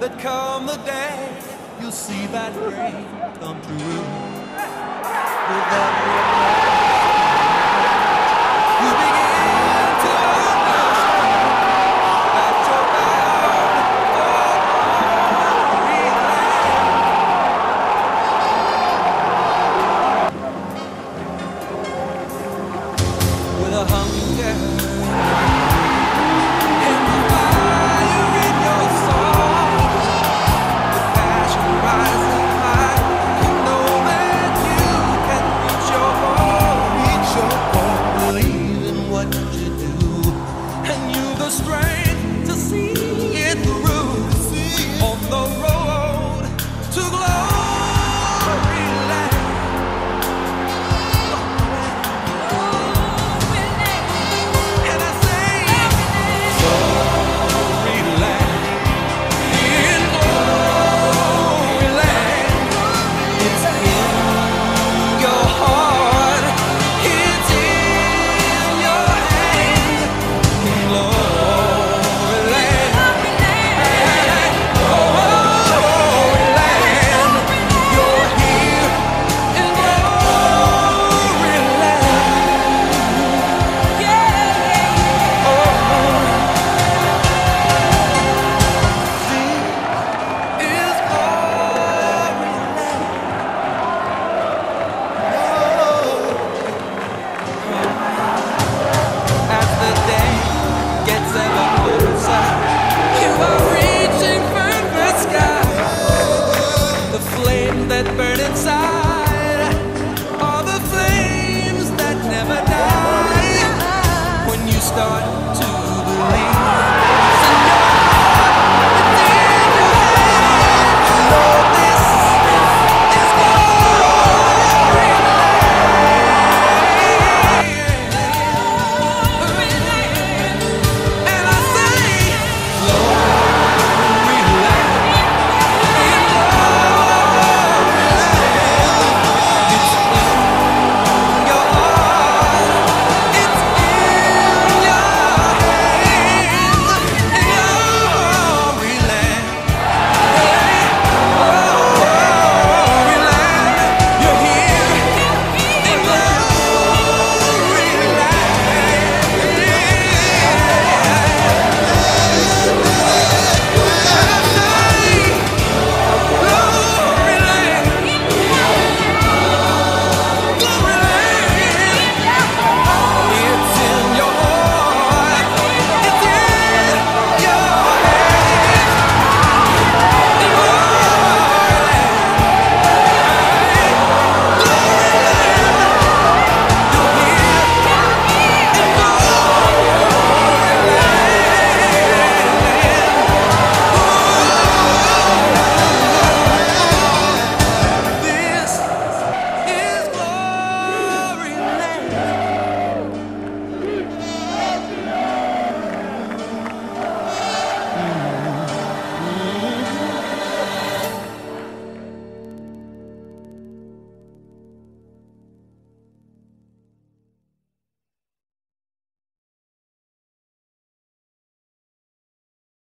that come the day you'll see that dream come true. That inside.